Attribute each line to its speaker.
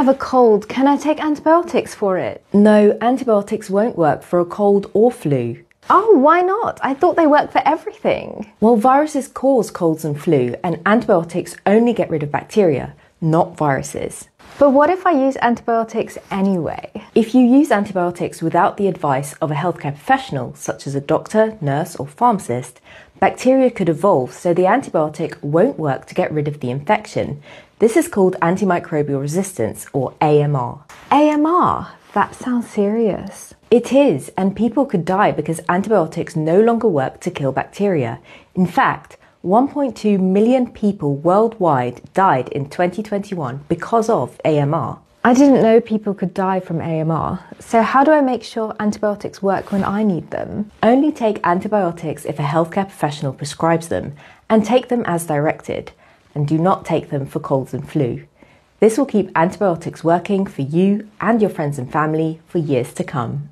Speaker 1: have a cold. Can I take antibiotics for it?
Speaker 2: No, antibiotics won't work for a cold or flu.
Speaker 1: Oh, why not? I thought they work for everything.
Speaker 2: Well, viruses cause colds and flu, and antibiotics only get rid of bacteria, not viruses.
Speaker 1: But what if I use antibiotics anyway?
Speaker 2: If you use antibiotics without the advice of a healthcare professional, such as a doctor, nurse, or pharmacist, bacteria could evolve so the antibiotic won't work to get rid of the infection. This is called antimicrobial resistance, or AMR.
Speaker 1: AMR? That sounds serious.
Speaker 2: It is, and people could die because antibiotics no longer work to kill bacteria. In fact, 1.2 million people worldwide died in 2021 because of AMR.
Speaker 1: I didn't know people could die from AMR. So, how do I make sure antibiotics work when I need them?
Speaker 2: Only take antibiotics if a healthcare professional prescribes them and take them as directed, and do not take them for colds and flu. This will keep antibiotics working for you and your friends and family for years to come.